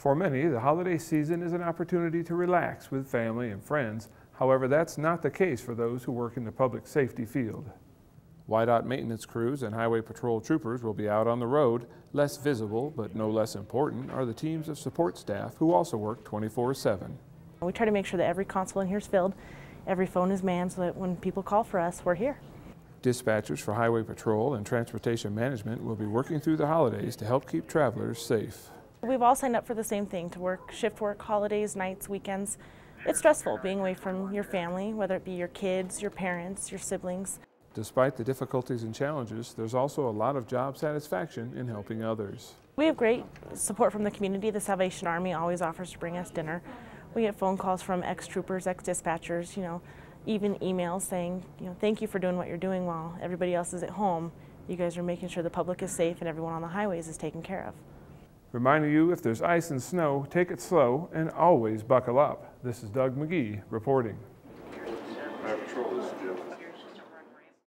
For many, the holiday season is an opportunity to relax with family and friends. However, that's not the case for those who work in the public safety field. WYDOT maintenance crews and highway patrol troopers will be out on the road. Less visible, but no less important, are the teams of support staff who also work 24 7. We try to make sure that every console in here is filled, every phone is manned so that when people call for us, we're here. Dispatchers for Highway Patrol and Transportation Management will be working through the holidays to help keep travelers safe. We've all signed up for the same thing to work shift work, holidays, nights, weekends. It's stressful being away from your family, whether it be your kids, your parents, your siblings. Despite the difficulties and challenges, there's also a lot of job satisfaction in helping others. We have great support from the community. The Salvation Army always offers to bring us dinner. We get phone calls from ex-troopers, ex-dispatchers, you know, even emails saying, you know, thank you for doing what you're doing while everybody else is at home. You guys are making sure the public is safe and everyone on the highways is taken care of. Reminding you if there's ice and snow, take it slow and always buckle up. This is Doug McGee reporting.